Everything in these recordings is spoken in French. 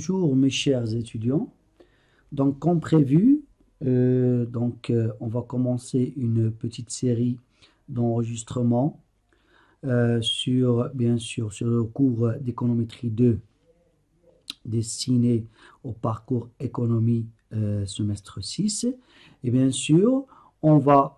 Bonjour mes chers étudiants. Donc comme prévu, euh, donc, euh, on va commencer une petite série d'enregistrements euh, sur, bien sûr, sur le cours d'économétrie 2 destiné au parcours économie semestre 6. Et bien sûr, on va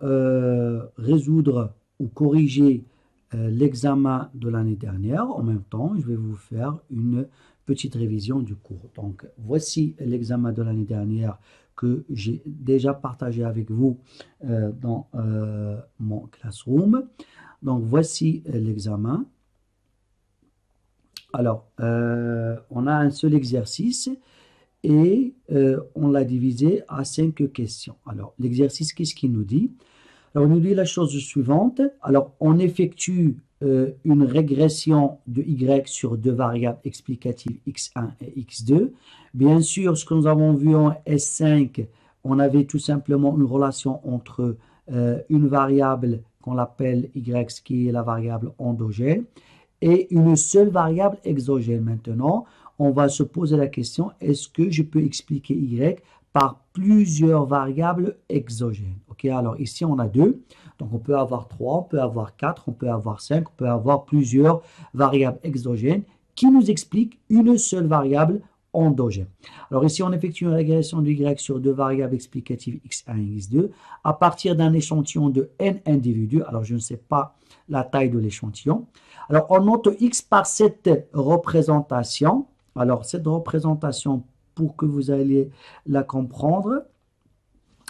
résoudre ou corriger l'examen de l'année dernière. En même temps, je vais vous faire une petite révision du cours. Donc, voici l'examen de l'année dernière que j'ai déjà partagé avec vous euh, dans euh, mon classroom. Donc, voici l'examen. Alors, euh, on a un seul exercice et on l'a divisé à cinq questions. Alors, l'exercice, qu'est-ce qu'il nous dit? Alors, il nous dit la chose suivante. Alors, on effectue euh, une régression de y sur deux variables explicatives x1 et x2. Bien sûr, ce que nous avons vu en S5, on avait tout simplement une relation entre euh, une variable qu'on appelle y, qui est la variable endogène, et une seule variable exogène. Maintenant, on va se poser la question, est-ce que je peux expliquer y par plusieurs variables exogènes? Ok, alors ici, on a deux. Donc on peut avoir 3, on peut avoir 4, on peut avoir 5, on peut avoir plusieurs variables exogènes qui nous expliquent une seule variable endogène. Alors ici, on effectue une régression de y sur deux variables explicatives x1 et x2 à partir d'un échantillon de n individus. Alors je ne sais pas la taille de l'échantillon. Alors on note x par cette représentation. Alors cette représentation, pour que vous alliez la comprendre,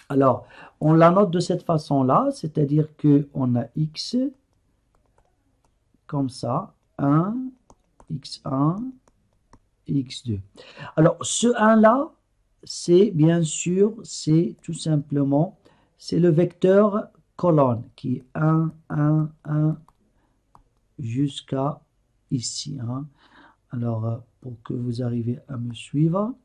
alors, on la note de cette façon-là, c'est-à-dire qu'on a x comme ça, 1, x1, x2. Alors, ce 1-là, c'est bien sûr, c'est tout simplement, c'est le vecteur colonne qui est 1, 1, 1 jusqu'à ici. Hein. Alors, euh, pour que vous arriviez à me suivre.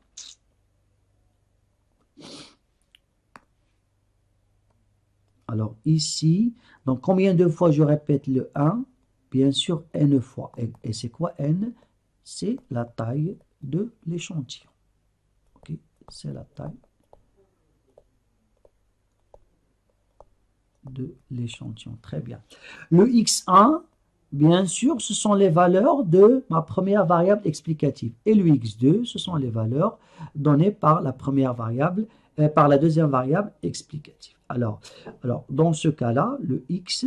Alors ici, donc combien de fois je répète le 1 Bien sûr, n fois. Et, c'est quoi n? C'est la taille de l'échantillon. Ok, c'est la taille de l'échantillon. Très bien. Le x1, bien sûr, ce sont les valeurs de ma première variable explicative. Et le x2, ce sont les valeurs données par la première variable, euh, par la deuxième variable explicative. Alors, alors dans ce cas-là, le X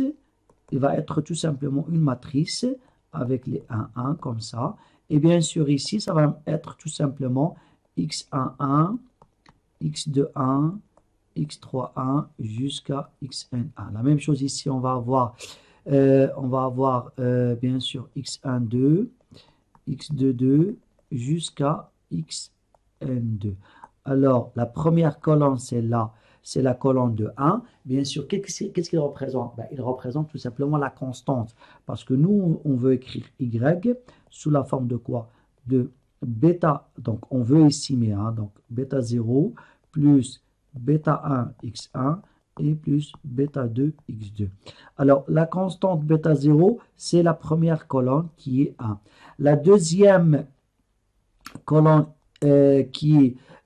il va être tout simplement une matrice avec les 1, 1 comme ça. Et bien sûr, ici, ça va être tout simplement x1, 1, x2, 1, x3, 1 jusqu'à xn, 1. La même chose ici, on va avoir, euh, on va avoir euh, bien sûr x1, 2, x2, 2 jusqu'à xn2. Alors, la première colonne, c'est là c'est la colonne de 1. Bien sûr, qu'est-ce qu'il représente? Ben, Il représente tout simplement la constante. Parce que nous, on veut écrire y sous la forme de quoi? De bêta. Donc, on veut estimer. Hein, donc, bêta 0 plus bêta 1 x1 et plus bêta 2 x2. Alors, la constante bêta 0, c'est la première colonne qui est 1. La deuxième colonne euh,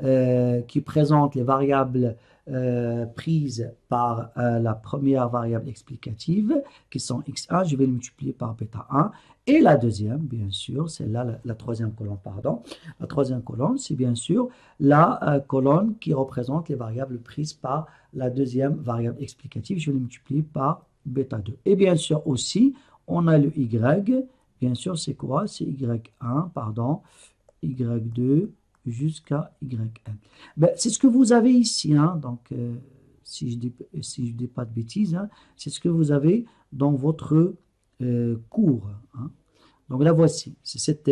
euh, qui présente les variables euh, prise par euh, la première variable explicative, qui sont x1, je vais le multiplier par bêta 1. Et la deuxième, bien sûr, c'est là la, troisième colonne, pardon. La troisième colonne, c'est bien sûr la euh, colonne qui représente les variables prises par la deuxième variable explicative. Je vais le multiplier par bêta 2. Et bien sûr aussi, on a le y. Bien sûr, c'est quoi? C'est y1, pardon, y2, jusqu'à yn. Ben, c'est ce que vous avez ici, hein, donc euh, si je ne si dis pas de bêtises, hein, c'est ce que vous avez dans votre euh, cours. Hein. Donc la voici, c'est cette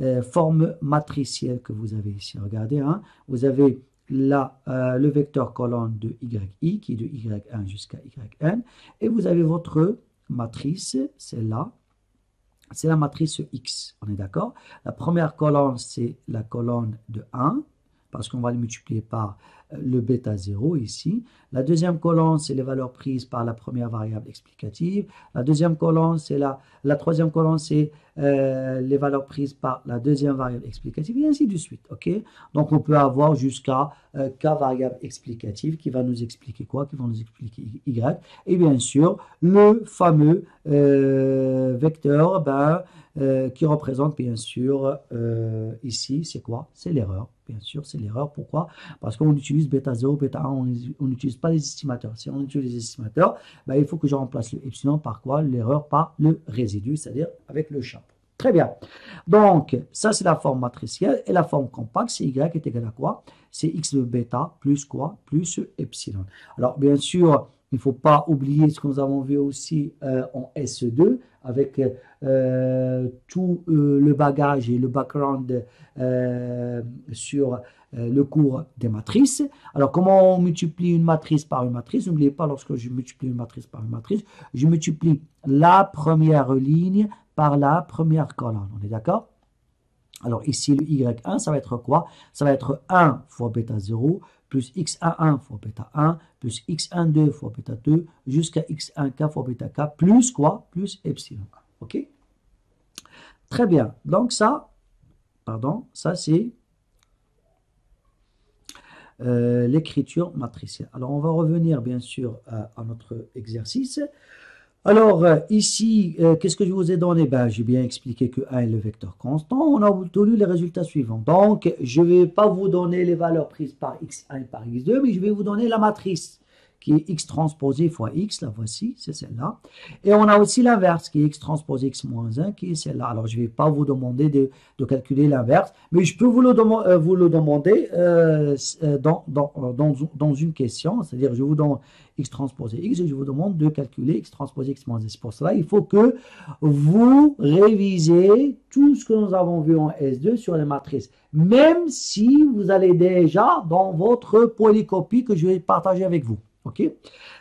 euh, forme matricielle que vous avez ici. Regardez, vous avez là le vecteur colonne de yi qui est de y1 jusqu'à yn, et vous avez votre matrice, c'est là, c'est la matrice X. On est d'accord? La première colonne, c'est la colonne de 1, parce qu'on va le multiplier par le bêta 0 ici. La deuxième colonne, c'est les valeurs prises par la première variable explicative. La deuxième colonne, c'est la, la troisième colonne, c'est euh, les valeurs prises par la deuxième variable explicative, et ainsi de suite. ok? Donc, on peut avoir jusqu'à euh, k variable explicative qui va nous expliquer quoi? Qui va nous expliquer y. Et bien sûr, le fameux euh, vecteur ben, qui représente bien sûr ici, c'est quoi? C'est l'erreur. Bien sûr, c'est l'erreur. Pourquoi? Parce qu'on utilise bêta 0, bêta 1, on n'utilise pas les estimateurs. Si on utilise les estimateurs, ben, il faut que je remplace le epsilon par quoi? L'erreur par le résidu, c'est-à-dire avec le chapeau. Très bien. Donc, ça, c'est la forme matricielle. Et la forme compacte, c'est y est égal à quoi? C'est x de bêta plus quoi? Plus epsilon. Alors, bien sûr, il ne faut pas oublier ce que nous avons vu aussi euh, en SE2 avec euh, tout euh, le bagage et le background sur le cours des matrices. Alors, comment on multiplie une matrice par une matrice? N'oubliez pas, lorsque je multiplie une matrice par une matrice, je multiplie la première ligne par la première colonne. On est d'accord? Alors ici, le Y1, ça va être quoi? Ça va être 1 fois bêta 0 plus X11 fois bêta 1 plus X12 fois bêta 2 jusqu'à X1K fois bêta K plus quoi? Plus epsilon. OK? Très bien. Donc ça, pardon, ça c'est euh, l'écriture matricielle. Alors on va revenir bien sûr à notre exercice. Alors, euh, ici, euh, qu'est-ce que je vous ai donné? Ben, J'ai bien expliqué que 1 est le vecteur constant. On a obtenu les résultats suivants. Donc, je ne vais pas vous donner les valeurs prises par x1 et par x2, mais je vais vous donner la matrice qui est x transposé fois x, la voici, c'est celle-là. Et on a aussi l'inverse, qui est x transposé x moins 1, qui est celle-là. Alors, je ne vais pas vous demander de, calculer l'inverse, mais je peux vous le, euh, vous le demander euh, euh, dans, dans, une question, c'est-à-dire je vous donne x transposé x et je vous demande de calculer x transposé x moins 1. C'est pour cela il faut que vous révisez tout ce que nous avons vu en S2 sur les matrices, même si vous allez déjà dans votre polycopie que je vais partager avec vous. OK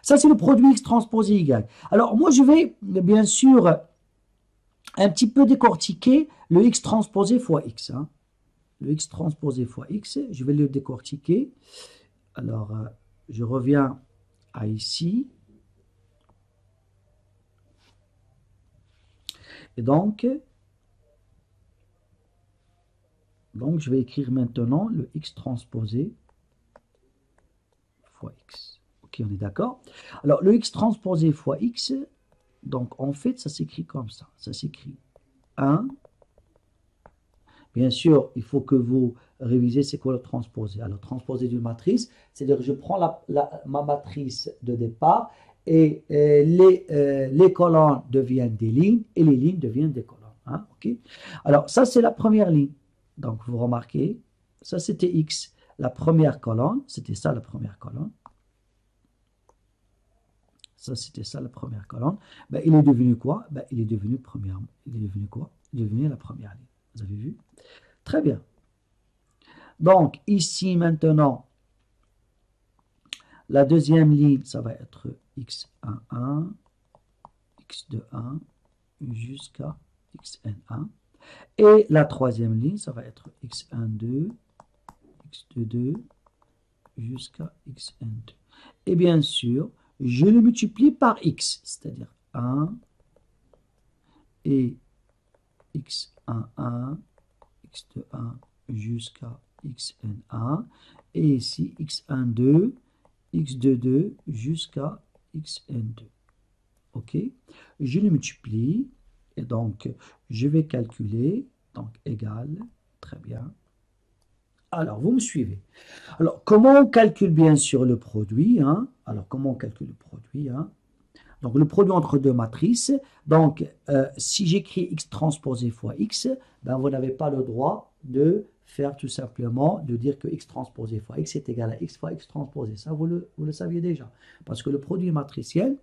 Ça, c'est le produit X transposé Y. Alors, moi, je vais, bien sûr, un petit peu décortiquer le X transposé fois X. Hein. Le X transposé fois X, je vais le décortiquer. Alors, euh, je reviens à ici. Et donc, donc, je vais écrire maintenant le X transposé fois X on est d'accord. Alors, le x transposé fois x, donc en fait, ça s'écrit comme ça. Ça s'écrit 1. Bien sûr, il faut que vous révisez c'est quoi le transposé. Alors, transposé d'une matrice, c'est-à-dire que je prends ma matrice de départ et euh, les, euh, les colonnes deviennent des lignes et les lignes deviennent des colonnes. Hein, Alors, ça, c'est la première ligne. Donc, vous remarquez, ça, c'était x. La première colonne, c'était ça la première colonne. Ça, c'était ça la première colonne. Ben, il est devenu quoi? Ben, Il est devenu première. Il est devenu quoi? Il est devenu la première ligne. Vous avez vu? Très bien. Donc, ici, maintenant, la deuxième ligne, ça va être x11, x21 jusqu'à xn1. Et la troisième ligne, ça va être x12, x22 jusqu'à xn2. Et bien sûr, je le multiplie par x, c'est-à-dire 1 et x11, x21 jusqu'à xn1, et ici x12, x22 jusqu'à xn2. OK? Je le multiplie, et donc je vais calculer, donc égal, très bien, alors, vous me suivez. Alors, comment on calcule bien sûr le produit hein? Alors, comment on calcule le produit hein? Donc, le produit entre deux matrices. Donc, euh, si j'écris x transposé fois x, ben, vous n'avez pas le droit de faire tout simplement, de dire que x transposé fois x est égal à x fois x transposé. Ça, vous le, saviez déjà. Parce que le produit matriciel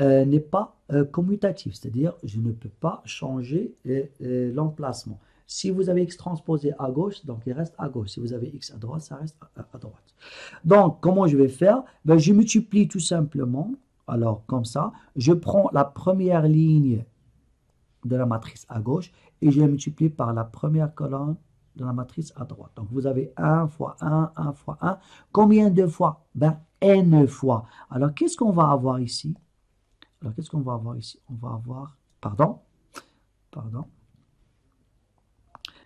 euh, n'est pas euh, commutatif. C'est-à-dire, je ne peux pas changer l'emplacement. Si vous avez x transposé à gauche, donc il reste à gauche. Si vous avez x à droite, ça reste à, droite. Donc, comment je vais faire? Ben, Je multiplie tout simplement. Alors, comme ça, je prends la première ligne de la matrice à gauche et je la multiplie par la première colonne de la matrice à droite. Donc vous avez 1 fois 1, 1 fois 1. Combien de fois? Ben n fois. Alors qu'est-ce qu'on va avoir ici? Alors qu'est-ce qu'on va avoir ici? On va avoir, pardon, pardon.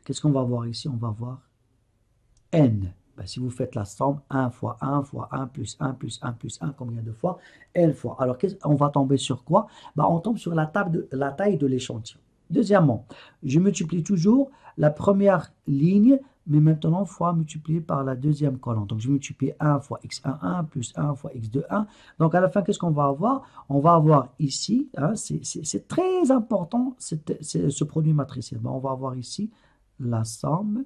Qu'est-ce qu'on va avoir ici? On va avoir n. Ben, si vous faites la somme, 1 fois 1 fois 1 plus 1 plus 1 plus 1, combien de fois? N fois. Alors, on va tomber sur quoi? Ben, On tombe sur la, table de, la taille de l'échantillon. Deuxièmement, je multiplie toujours la première ligne, mais maintenant fois multiplié par la deuxième colonne. Donc, je multiplie 1 fois x1, plus 1 fois x2, 1. Donc, à la fin, qu'est-ce qu'on va avoir? On va avoir ici, hein, c'est très important, ce produit matriciel. Ben, on va avoir ici la somme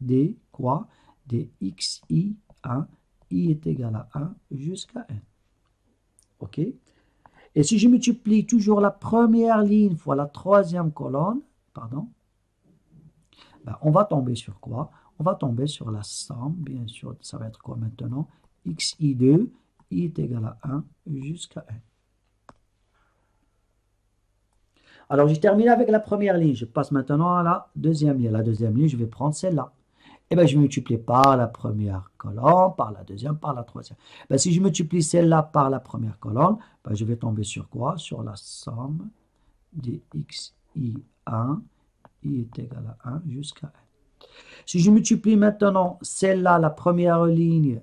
des quoi? Des xi 1, i est égal à 1 jusqu'à n. OK? Et si je multiplie toujours la première ligne fois la troisième colonne, pardon, ben, on va tomber sur quoi? On va tomber sur la somme, bien sûr, ça va être quoi maintenant? xi2, i est égal à 1 jusqu'à n. Alors, j'ai terminé avec la première ligne. Je passe maintenant à la deuxième ligne. La deuxième ligne, je vais prendre celle-là. Et eh bien, je multiplie par la première colonne, par la deuxième, par la troisième. Ben, si je multiplie celle-là par la première colonne, ben, je vais tomber sur quoi? Sur la somme de xi1, i est égal à 1 jusqu'à n. Si je multiplie maintenant celle-là, la première ligne,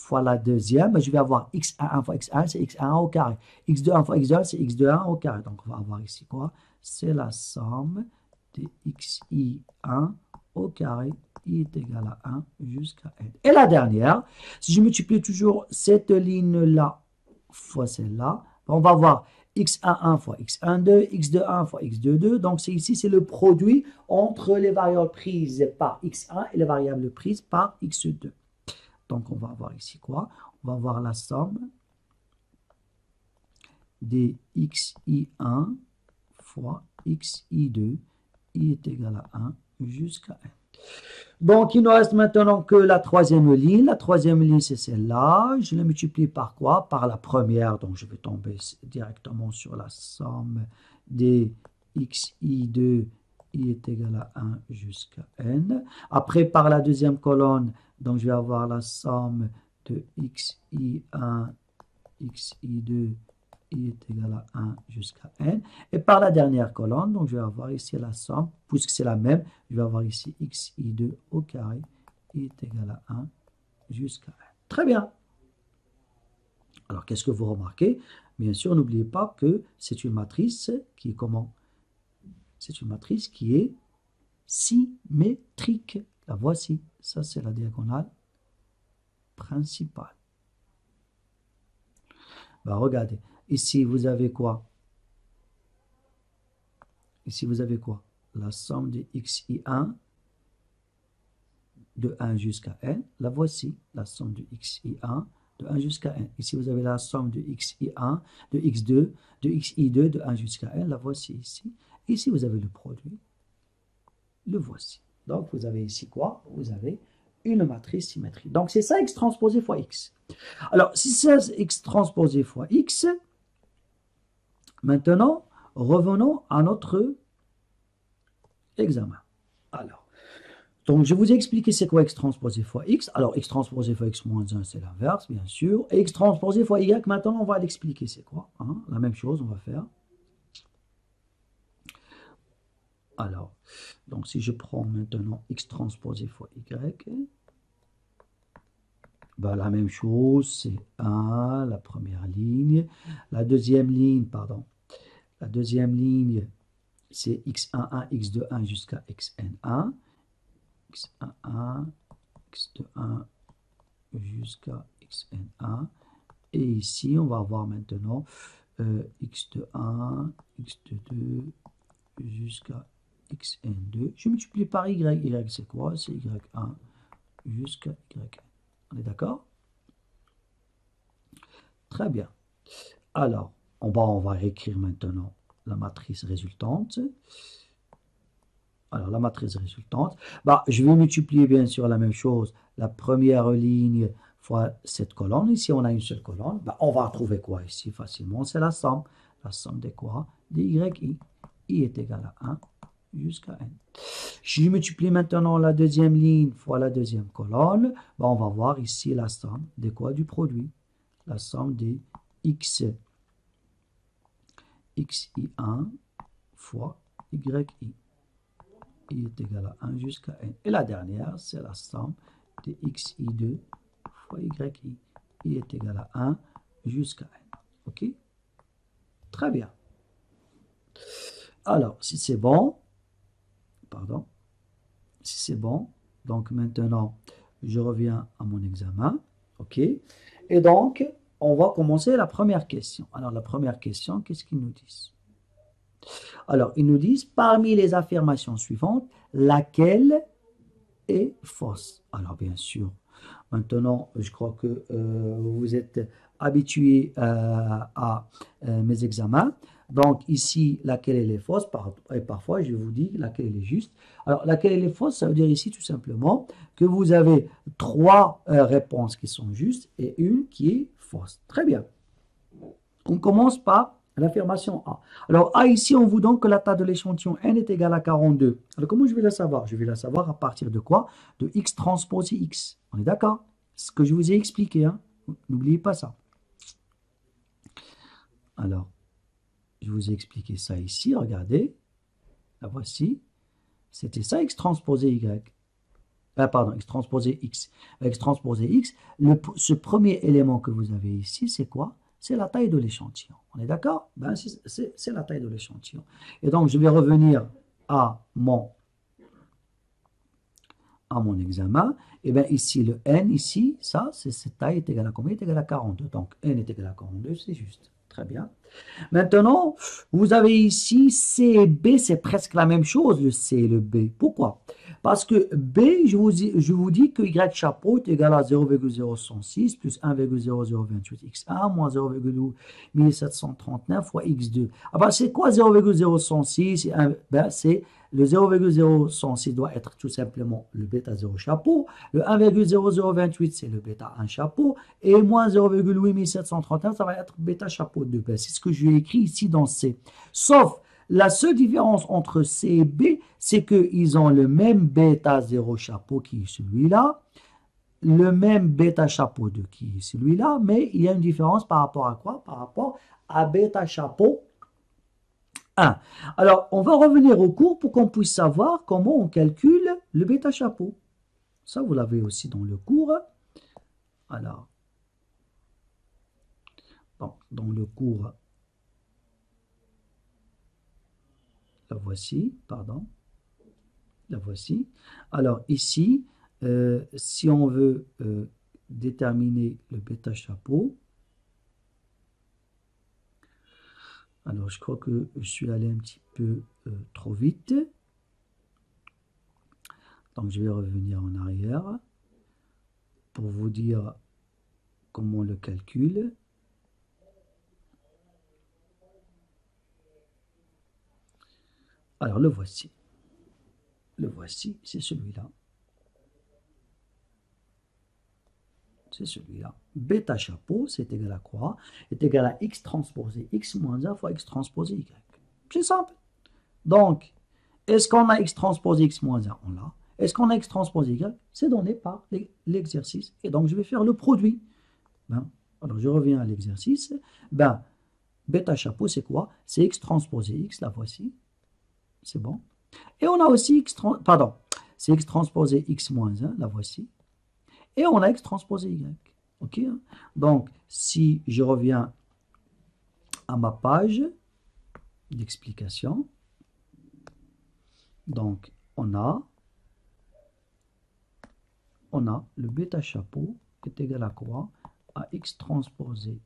fois la deuxième, ben, je vais avoir x1 fois x1, c'est x1 au carré. x2 fois x2, c'est x2 au carré. Donc, on va avoir ici quoi? C'est la somme de xi1 au carré i est égal à 1 jusqu'à n. Et la dernière, si je multiplie toujours cette ligne-là fois celle-là, on va avoir x11 fois x12, x21 fois x22. Donc, ici, c'est le produit entre les variables prises par x1 et les variables prises par x2. Donc, on va avoir ici quoi? On va avoir la somme des xi1 fois xi2, i est égal à 1 jusqu'à n. Donc, il nous reste maintenant que la troisième ligne. La troisième ligne, c'est celle-là. Je la multiplie par quoi? Par la première. Donc, je vais tomber directement sur la somme des xi2, i est égal à 1 jusqu'à n. Après, par la deuxième colonne, donc je vais avoir la somme de xi1, xi2, i est égal à 1 jusqu'à n. Et par la dernière colonne, donc je vais avoir ici la somme, puisque c'est la même, je vais avoir ici xi2 au carré, i est égal à 1 jusqu'à n. Très bien. Alors, qu'est-ce que vous remarquez? Bien sûr, n'oubliez pas que c'est une matrice qui est comment? C'est une matrice qui est symétrique. La voici. Ça, c'est la diagonale principale. Bah, regardez. Ici, vous avez quoi? Ici, vous avez quoi? La somme de xi1 de 1 jusqu'à n. La voici, la somme de xi1 de 1 jusqu'à n. Ici, vous avez la somme de xi1, de x2, de xi2 de 1 jusqu'à n. La voici ici. Ici, vous avez le produit. Le voici. Donc, vous avez ici quoi? Vous avez une matrice symétrique. Donc, c'est ça x transposé fois x. Alors, si c'est x transposé fois x, Maintenant, revenons à notre examen. Alors, donc je vous ai expliqué c'est quoi x transposé fois x. Alors, x transposé fois x moins 1, c'est l'inverse, bien sûr. Et x transposé fois y, maintenant, on va l'expliquer c'est quoi. Hein? La même chose, on va faire. Alors, donc si je prends maintenant x transposé fois y, ben, la même chose, c'est 1, la première ligne. La deuxième ligne, pardon, la deuxième ligne, c'est x11, x21 jusqu'à xn1. x11, x21 jusqu'à xn1. Et ici, on va avoir maintenant euh, x21, x22 jusqu'à xn2. Je multiplie par y. y, c'est quoi? C'est y1 jusqu'à yn. On est d'accord? Très bien. Alors, on va, on va écrire maintenant la matrice résultante. Alors, la matrice résultante, bah, je vais multiplier bien sûr la même chose, la première ligne fois cette colonne. Ici, on a une seule colonne. Bah, on va trouver quoi ici facilement? C'est la somme. La somme de quoi? De yi. i est égal à 1 jusqu'à n. Je multiplie maintenant la deuxième ligne fois la deuxième colonne, ben, on va voir ici la somme de quoi Du produit? La somme des x, xi1 fois yi. i est égal à 1 jusqu'à n. Et la dernière, c'est la somme de xi2 fois yi. i est égal à 1 jusqu'à n. OK? Très bien. Alors, si c'est bon, pardon, si c'est bon, donc maintenant, je reviens à mon examen, ok Et donc, on va commencer la première question. Alors, la première question, qu'est-ce qu'ils nous disent? Alors, ils nous disent, parmi les affirmations suivantes, laquelle est fausse? Alors, bien sûr, maintenant, je crois que euh, vous êtes habitué euh, à euh, mes examens. Donc ici, laquelle elle est fausse, et parfois je vous dis laquelle elle est juste. Alors laquelle elle est fausse, ça veut dire ici tout simplement que vous avez trois euh, réponses qui sont justes et une qui est fausse. Très bien. On commence par l'affirmation A. Alors A ici, on vous donne que la taille de l'échantillon n est égale à 42. Alors comment je vais la savoir? Je vais la savoir à partir de quoi? De x transposé x. On est d'accord? Ce que je vous ai expliqué. Hein N'oubliez pas ça. Alors, je vous ai expliqué ça ici, regardez. La voici. C'était ça, x transposé y. Ah, pardon, x transposé x. X transposé x, ce premier élément que vous avez ici, c'est quoi? C'est la taille de l'échantillon. On est d'accord? Ben, C'est la taille de l'échantillon. Et donc, je vais revenir à mon, à mon examen. Et eh bien ici, le n, ici, ça, c'est cette taille est égale à combien? Est égale à 42. Donc, n est égal à 42, c'est juste. Très bien. Maintenant, vous avez ici C et B, c'est presque la même chose, le C et le B. Pourquoi? Parce que B, je vous, je vous dis que Y chapeau est égal à 0,0106 plus 1,0028x1 moins 0,1739 fois x2. Ah ben, c'est quoi 0,0106 ben, C'est le 0,0106 doit être tout simplement le bêta 0 chapeau. Le 1,0028, c'est le bêta 1 chapeau. Et moins 0,8731, ça va être bêta chapeau 2. Ben, c'est ce que j'ai écrit ici dans C. Sauf, la seule différence entre C et B, c'est qu'ils ont le même bêta 0 chapeau qui est celui-là, le même bêta chapeau 2 qui est celui-là, mais il y a une différence par rapport à quoi? Par rapport à bêta chapeau alors, on va revenir au cours pour qu'on puisse savoir comment on calcule le bêta chapeau. Ça, vous l'avez aussi dans le cours. Alors, dans le cours, la voici, pardon, la voici. Alors ici, euh, si on veut euh, déterminer le bêta chapeau, Alors, je crois que je suis allé un petit peu euh, trop vite. Donc, je vais revenir en arrière pour vous dire comment on le calcule. Alors, le voici. Le voici, c'est celui-là. C'est celui-là. Bêta chapeau, c'est égal à quoi? Est égal à x transposé x moins 1 fois x transposé y. C'est simple. Donc, est-ce qu'on a x transposé x moins 1 On l'a. Est-ce qu'on a x transposé y? C'est donné par l'exercice. Et donc, je vais faire le produit. Ben, alors, je reviens à l'exercice. Ben, bêta chapeau, c'est quoi? C'est x transposé x, la voici. C'est bon. Et on a aussi x, pardon, c'est x transposé x moins 1, la voici. Et on a x transposé y. OK hein? Donc, si je reviens à ma page d'explication, donc on a, on a le bêta chapeau est égal à quoi? À x transposé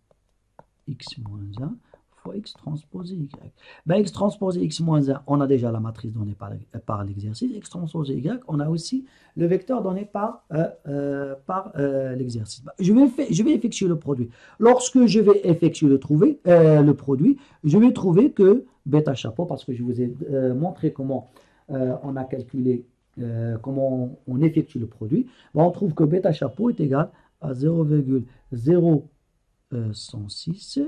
x moins 1 x transposé y. Ben, x transposé x moins 1, on a déjà la matrice donnée par, par l'exercice. x transposé y, on a aussi le vecteur donné par, euh, euh, par euh, l'exercice. Ben, je, vais je vais effectuer le produit. Lorsque je vais effectuer le, trouver, le produit, je vais trouver que bêta chapeau, parce que je vous ai montré comment on a calculé, comment on, effectue le produit, ben, on trouve que bêta chapeau est égal à 0,0106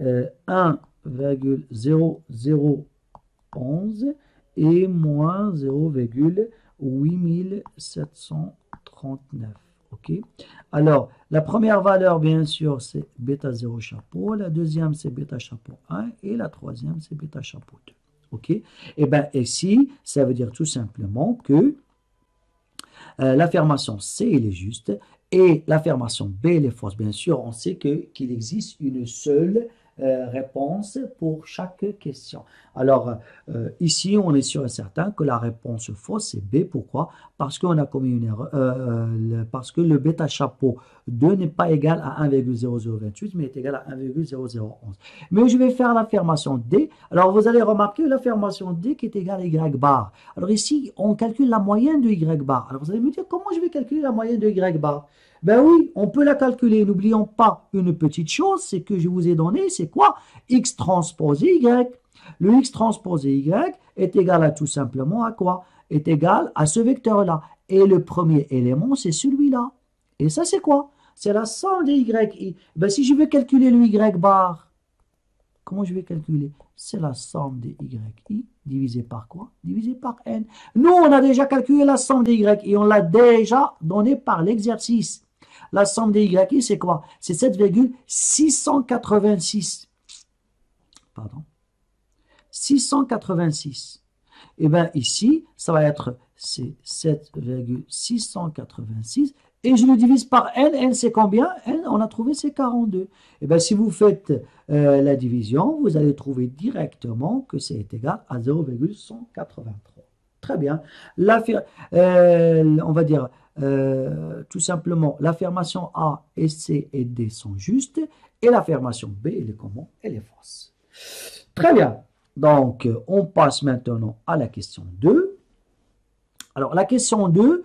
1,0011 et moins 0,8739. OK Alors, la première valeur, bien sûr, c'est bêta 0 chapeau. La deuxième, c'est bêta chapeau 1. Et la troisième, c'est bêta chapeau 2. OK Et eh bien, ici, ça veut dire tout simplement que euh, l'affirmation C, elle est juste. Et l'affirmation B, elle est fausse. Bien sûr, on sait qu'il existe une seule euh, réponse pour chaque question. Alors, euh, ici, on est sûr et certain que la réponse fausse, c'est B. Pourquoi? Parce qu'on a commis une erreur, euh, parce que le bêta chapeau 2 n'est pas égal à 1,0028, mais est égal à 1,0011. Mais je vais faire l'affirmation D. Alors, vous allez remarquer l'affirmation D qui est égale à Y bar. Alors ici, on calcule la moyenne de Y bar. Alors, vous allez me dire, comment je vais calculer la moyenne de Y bar? Ben oui, on peut la calculer. N'oublions pas une petite chose, c'est que je vous ai donné, c'est quoi? X transposé Y. Le X transposé Y est égal à tout simplement à quoi? Est égal à ce vecteur-là. Et le premier élément, c'est celui-là. Et ça, c'est quoi? C'est la somme des Y. Ben, si je veux calculer le Y bar, comment je vais calculer? C'est la somme des YI divisé par quoi? Divisé par N. Nous, on a déjà calculé la somme des Y et on l'a déjà donné par l'exercice. La somme des YI, c'est quoi? C'est 7,686. Pardon? 686. Et eh bien ici, ça va être 7,686 et je le divise par n. n c'est combien? n, on a trouvé c'est 42. Et bien si vous faites euh, la division, vous allez trouver directement que c'est égal à 0,183. Très bien. Euh, on va dire euh, tout simplement, l'affirmation A et C et D sont justes et l'affirmation B, elle est comment? Elle est fausse. Très bien. Donc, on passe maintenant à la question 2. Alors, la question 2,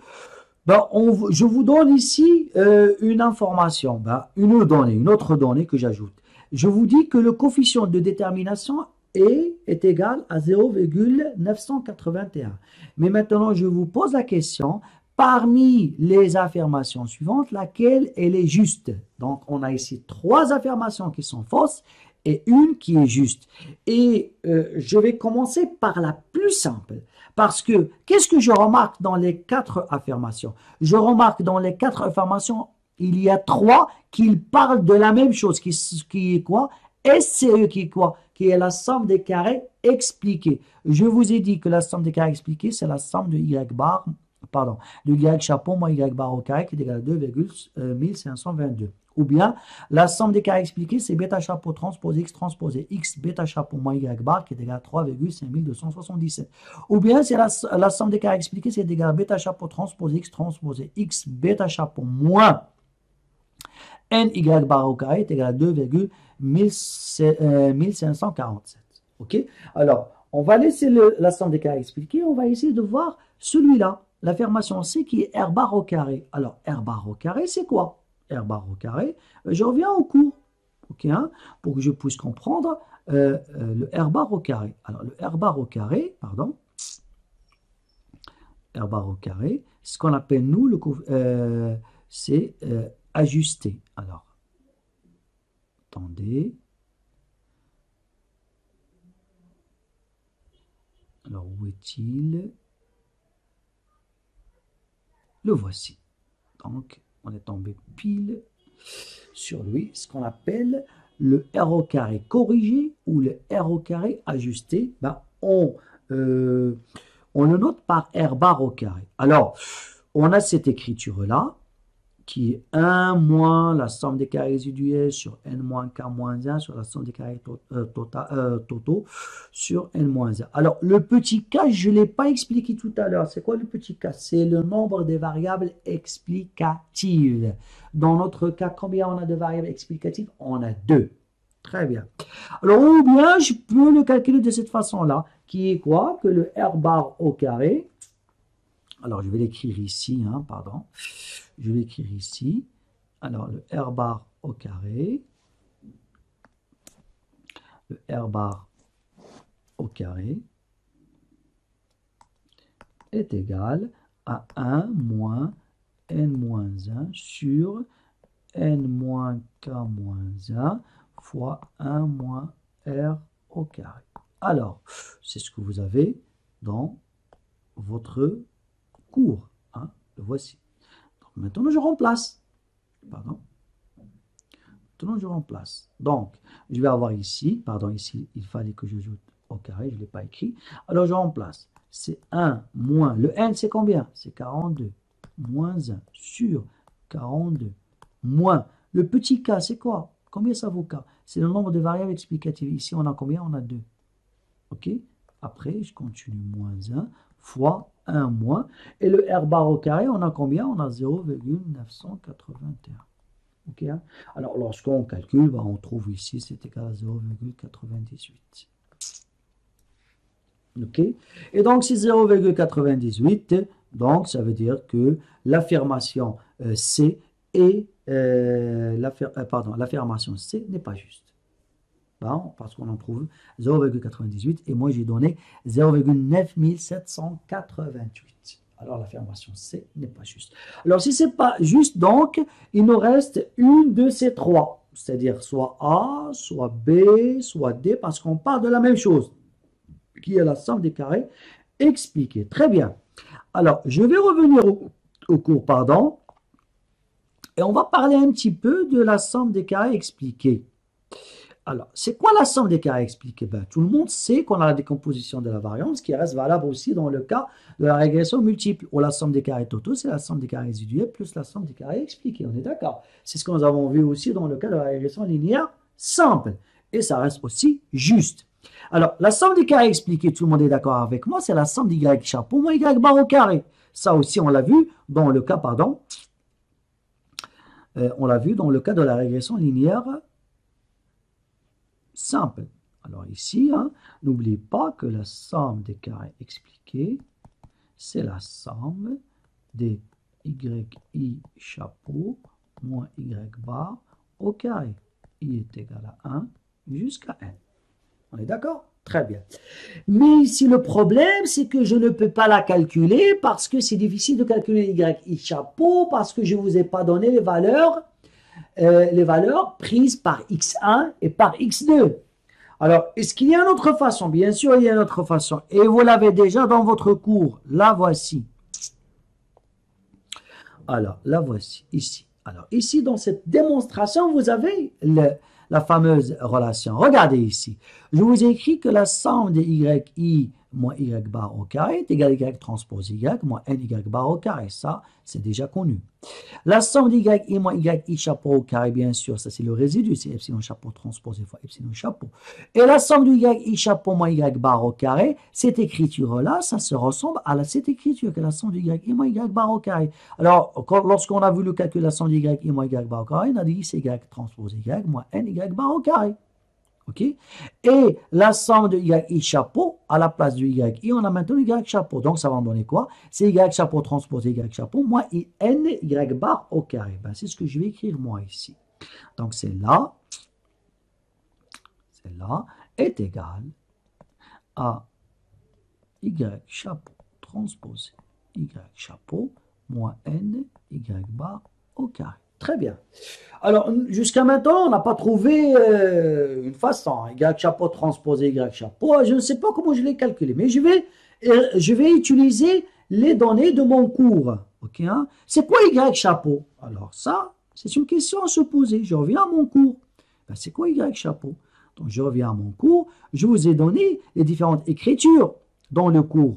ben, je vous donne ici euh, une information, ben, une donnée, une autre donnée que j'ajoute. Je vous dis que le coefficient de détermination est, égal à 0,981. Mais maintenant, je vous pose la question, parmi les affirmations suivantes, laquelle elle est juste? Donc, on a ici trois affirmations qui sont fausses et une qui est juste. Et euh, je vais commencer par la plus simple. Parce que, qu'est-ce que je remarque dans les quatre affirmations? Je remarque dans les quatre affirmations, il y a trois qui parlent de la même chose, qui, qui est quoi? SCE qui est quoi? Qui est la somme des carrés expliqués. Je vous ai dit que la somme des carrés expliqués, c'est la somme de Y bar pardon, de y chapeau moins y bar au carré qui est égal à 2,1522. Ou bien, la somme des carrés expliqués, c'est bêta chapeau transposé x transposé x bêta chapeau moins y bar qui est égal à 3,5277. Ou bien, c'est la, somme des carrés expliqués, c'est égal à bêta chapeau transposé x transposé x bêta chapeau moins n y bar au carré est égal à 2,1547. OK? Alors, on va laisser la carrés expliqués, on va essayer de voir celui-là l'affirmation C qui est R bar au carré. Alors, R bar au carré, c'est quoi? R bar au carré, euh, je reviens au cours, ok, hein, pour que je puisse comprendre euh, euh, le R bar au carré. Alors, le R bar au carré, pardon, R bar au carré, ce qu'on appelle, nous, le c'est ajusté. Alors, attendez. Alors, où est-il? Le voici. Donc, on est tombé pile sur lui, ce qu'on appelle le R au carré corrigé ou le R au carré ajusté. Ben, on, euh, on le note par R bar au carré. Alors, on a cette écriture-là qui est 1 moins la somme des carrés résiduels sur n moins k moins 1 sur la somme des carrés euh, tota, euh, totaux sur n moins 1. Alors, le petit k, je ne l'ai pas expliqué tout à l'heure. C'est quoi le petit k? C'est le nombre des variables explicatives. Dans notre cas, combien on a de variables explicatives? On a deux. Très bien. Alors, ou bien, je peux le calculer de cette façon-là, qui est quoi? Que le R bar au carré, alors je vais l'écrire ici, hein, pardon, je vais l'écrire ici. Alors, le R bar au carré. Le R bar au carré est égal à 1 moins n moins 1 sur n moins k moins 1 fois 1 moins r au carré. Alors, c'est ce que vous avez dans votre cours. Hein, le voici. maintenant, je remplace. Pardon. Maintenant, je remplace. Donc, je vais avoir ici, pardon, ici, il fallait que je joue au carré, je ne l'ai pas écrit. Alors, je remplace. C'est 1 moins, le n, c'est combien? C'est 42. Moins 1 sur 42. Moins, le petit k, c'est quoi? Combien ça vaut k? C'est le nombre de variables explicatives. Ici, on a combien? On a 2. OK? Après, je continue. Moins 1 fois 1 moins. Et le R bar au carré, on a combien? On a 0,981. OK hein? Alors, lorsqu'on calcule, bah, on trouve ici, c'est égal à 0,98. OK? Et donc, c'est 0,98. Donc, ça veut dire que l'affirmation euh, C est... Euh, euh, pardon, l'affirmation C n'est pas juste. Bon, parce qu'on en trouve 0,98 et moi j'ai donné 0,9788. Alors l'affirmation C n'est pas juste. Alors si c'est pas juste, donc il nous reste une de ces trois. C'est-à-dire soit A, soit B, soit D, parce qu'on parle de la même chose, qui est la somme des carrés expliquée. Très bien. Alors, je vais revenir au, cours, pardon, et on va parler un petit peu de la somme des carrés expliquée. Alors, c'est quoi la somme des carrés expliqués ben, Tout le monde sait qu'on a la décomposition de la variance qui reste valable aussi dans le cas de la régression multiple, où la somme des carrés totaux, c'est la somme des carrés résiduels plus la somme des carrés expliqués. On est d'accord? C'est ce que nous avons vu aussi dans le cas de la régression linéaire simple. Et ça reste aussi juste. Alors, la somme des carrés expliqués, tout le monde est d'accord avec moi, c'est la somme d'y chapeau moins y bar au carré. Ça aussi, on l'a vu dans le cas, pardon, euh, on l'a vu dans le cas de la régression linéaire simple. Alors ici, hein, n'oubliez pas que la somme des carrés expliqués, c'est la somme des yi chapeau moins y bar au carré. i est égal à 1 jusqu'à n. On est d'accord? Très bien. Mais ici, le problème, c'est que je ne peux pas la calculer parce que c'est difficile de calculer y chapeau parce que je ne vous ai pas donné les valeurs euh, les valeurs prises par x1 et par x2. Alors, est-ce qu'il y a une autre façon? Bien sûr, il y a une autre façon. Et vous l'avez déjà dans votre cours. La voici. Alors, la voici, ici. Alors, ici, dans cette démonstration, vous avez la fameuse relation. Regardez ici. Je vous ai écrit que la somme de yi moins y bar au carré est égal à y transpose y moins n y bar au carré. Ça, c'est déjà connu. La somme d'y i moins y i chapeau au carré, bien sûr, ça c'est le résidu, c'est epsilon chapeau transposé fois epsilon chapeau. Et la somme du y i chapeau moins y bar au carré, cette écriture-là, ça se ressemble à cette écriture, que la somme du y moins y bar au carré. Alors, lorsqu'on a voulu calculer la somme du y i moins y bar au carré, on a dit c'est y transpose y moins n y bar au carré. OK? Et la somme de y chapeau, à la place du y, on a maintenant y chapeau. Donc, ça va en donner quoi? C'est y chapeau transposé y chapeau moins n y bar au carré. Ben, c'est ce que je vais écrire moi ici. Donc, c'est là, c'est là, est égal à y chapeau transposé y chapeau moins n y bar au carré. Très bien. Alors, jusqu'à maintenant, on n'a pas trouvé euh, une façon. Y chapeau transposé Y chapeau. Je ne sais pas comment je l'ai calculé, mais je vais, euh, je vais utiliser les données de mon cours. Hein? C'est quoi Y chapeau? Alors ça, c'est une question à se poser. Je reviens à mon cours. Ben, c'est quoi Y chapeau? Donc, je reviens à mon cours. Je vous ai donné les différentes écritures dans le cours.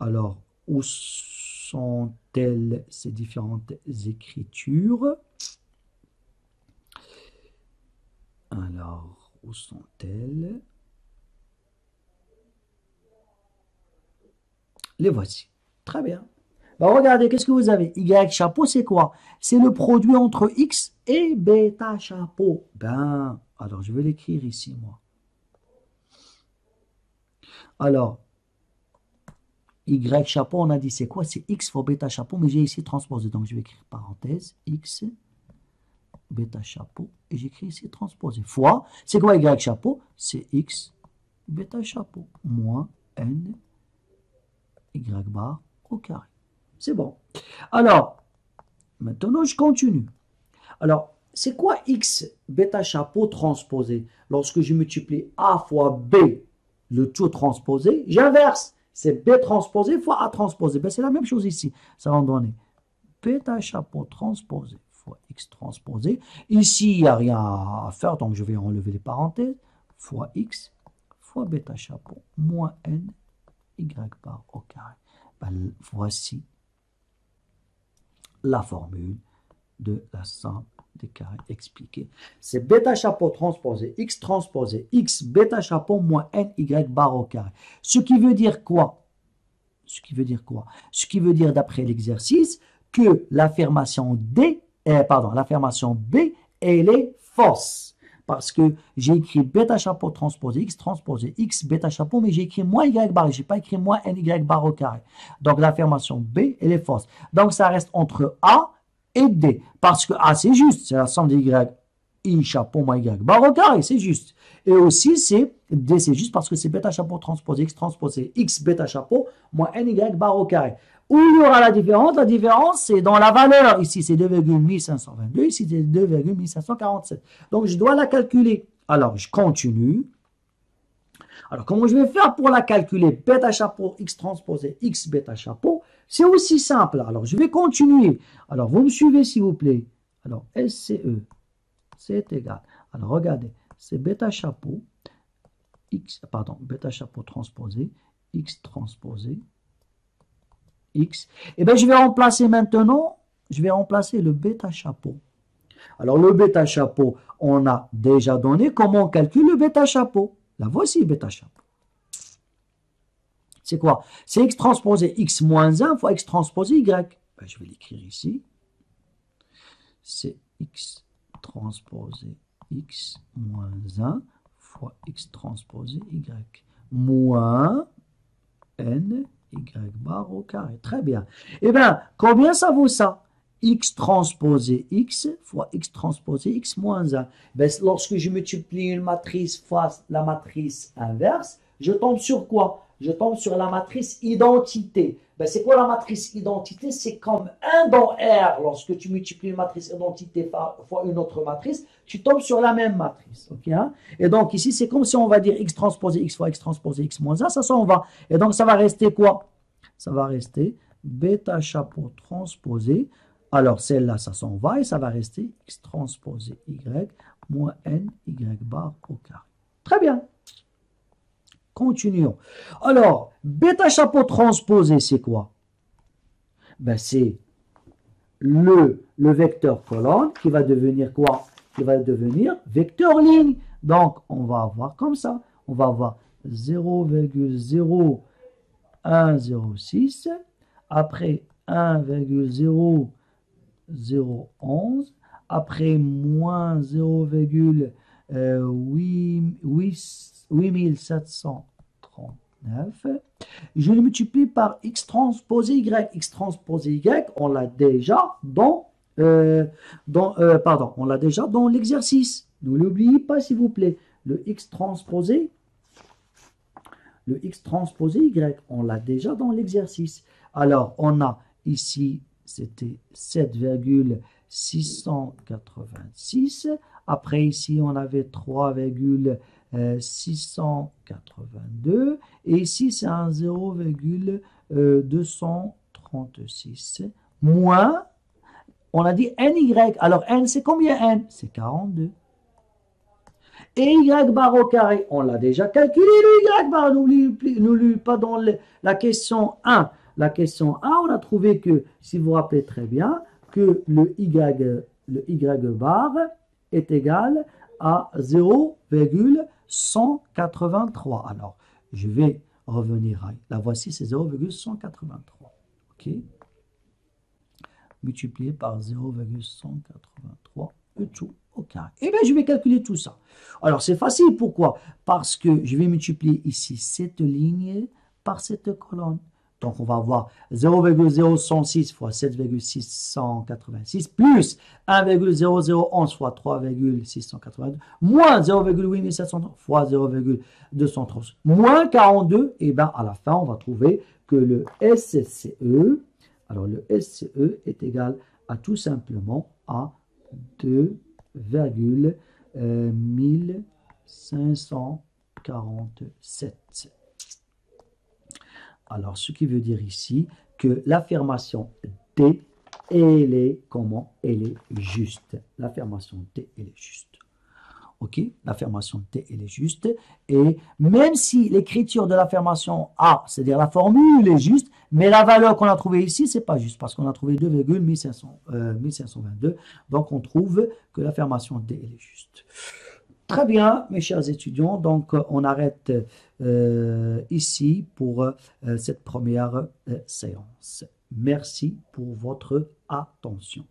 Alors, où sont-elles ces différentes écritures? Alors, où sont-elles? Les voici. Très bien. Bah, regardez, qu'est-ce que vous avez? Y chapeau, c'est quoi? C'est le produit entre X et bêta chapeau. Ben, alors je vais l'écrire ici, moi. Alors, Y chapeau, on a dit c'est quoi? C'est X fois bêta chapeau, mais j'ai ici transposé. Donc je vais écrire parenthèse, X, bêta chapeau, et j'écris ici transposé. Fois, c'est quoi Y chapeau? C'est X, bêta chapeau, moins N, Y bar au carré. C'est bon. Alors, maintenant je continue. Alors, c'est quoi X, bêta chapeau transposé? Lorsque je multiplie A fois B, le tout transposé, j'inverse. C'est B transposé fois A transposé. Ben, c'est la même chose ici. Ça va donner bêta chapeau transposé fois X transposé. Ici, il n'y a rien à faire, donc je vais enlever les parenthèses. Fois X fois bêta chapeau moins N Y bar au carré. Ben, voici la formule de la somme des carrés expliqués. C'est bêta chapeau transposé, x transposé, x bêta chapeau moins n, y bar au carré. Ce qui veut dire quoi? Ce qui veut dire quoi? Ce qui veut dire d'après l'exercice que l'affirmation D, euh, pardon, l'affirmation B, elle est fausse. Parce que j'ai écrit bêta chapeau transposé, x transposé, x bêta chapeau, mais j'ai écrit moins y bar, j'ai pas écrit moins ny bar au carré. Donc l'affirmation B, elle est fausse. Donc ça reste entre A et D. Parce que A, c'est juste, c'est la somme de Y, I chapeau moins Y barre au carré, c'est juste. Et aussi, c'est D, c'est juste parce que c'est bêta chapeau transposé, X transposé, X bêta chapeau moins NY barre au carré. Où il y aura la différence? La différence, c'est dans la valeur. Ici, c'est 2,1522, ici, c'est 2,1547. Donc, je dois la calculer. Alors, je continue. Alors, comment je vais faire pour la calculer? Bêta chapeau, X transposé, X bêta chapeau. C'est aussi simple. Alors, je vais continuer. Alors, vous me suivez, s'il vous plaît. Alors, SCE, c'est égal. Alors, regardez, c'est bêta chapeau, X, pardon, bêta chapeau transposé, X transposé, X. Et eh bien, je vais remplacer maintenant, je vais remplacer le bêta chapeau. Alors, le bêta chapeau, on a déjà donné comment on calcule le bêta chapeau? La voici, bêta chapeau. C'est quoi? C'est x transposé x moins 1 fois x transposé y. Ben, je vais l'écrire ici. C'est x transposé x moins 1 fois x transposé y. Moins n y bar au carré. Très bien. Eh bien, combien ça vaut ça? X transposé x fois x transposé x moins 1. Ben, lorsque je multiplie une matrice fois la matrice inverse, je tombe sur quoi? Je tombe sur la matrice identité. Ben, c'est quoi la matrice identité? C'est comme 1 dans R. Lorsque tu multiplies une matrice identité fois une autre matrice, tu tombes sur la même matrice. hein? Et donc ici, c'est comme si on va dire x transposé x fois x transposé x moins 1, ça s'en va. Et donc ça va rester quoi? Ça va rester bêta chapeau transposé alors celle-là, ça s'en va et ça va rester x transposé y moins n y bar au carré. Très bien. Continuons. Alors, bêta chapeau transposé, c'est quoi? Ben, C'est le, le vecteur colonne qui va devenir quoi? Qui va devenir vecteur ligne. Donc, on va avoir comme ça. On va avoir 0,0106. Après 1,0 0,11. Après, moins 0,8739. Je le multiplie par x transposé y. x transposé y, on l'a déjà dans, euh, euh, pardon, on l'a déjà dans l'exercice. Ne l'oubliez pas, s'il vous plaît. Le x transposé, le x transposé y, on l'a déjà dans l'exercice. Alors, on a ici c'était 7,686. Après ici, on avait 3,682. Et ici, c'est un 0,236. Moins, on a dit NY. Alors, N, c'est combien N? C'est 42. Et Y bar au carré, on l'a déjà calculé, le Y bar, n'oublie pas dans la question 1. La question A, on a trouvé que, si vous vous rappelez très bien, que le Y, le y bar est égal à 0,183. Alors, je vais revenir à... La voici, c'est 0,183. OK? Multiplié par 0,183 et tout au carré. Eh bien, je vais calculer tout ça. Alors, c'est facile. Pourquoi? Parce que je vais multiplier ici cette ligne par cette colonne. Donc, on va avoir 0,0106 fois 7,686 plus 1,0011 fois 3,682 moins 0,8700 fois 0,230 moins 42. Et bien, à la fin, on va trouver que le SCE, alors le SCE est égal à tout simplement à 2,1547. Alors, ce qui veut dire ici que l'affirmation D, elle est comment? Elle est juste. L'affirmation D, elle est juste. OK? L'affirmation T, elle est juste. Et même si l'écriture de l'affirmation A, c'est-à-dire la formule est juste, mais la valeur qu'on a trouvée ici, c'est pas juste parce qu'on a trouvé 2,1522. Euh, donc, on trouve que l'affirmation D, elle est juste. Très bien, mes chers étudiants. Donc, on arrête euh, ici pour euh, cette première séance. Merci pour votre attention.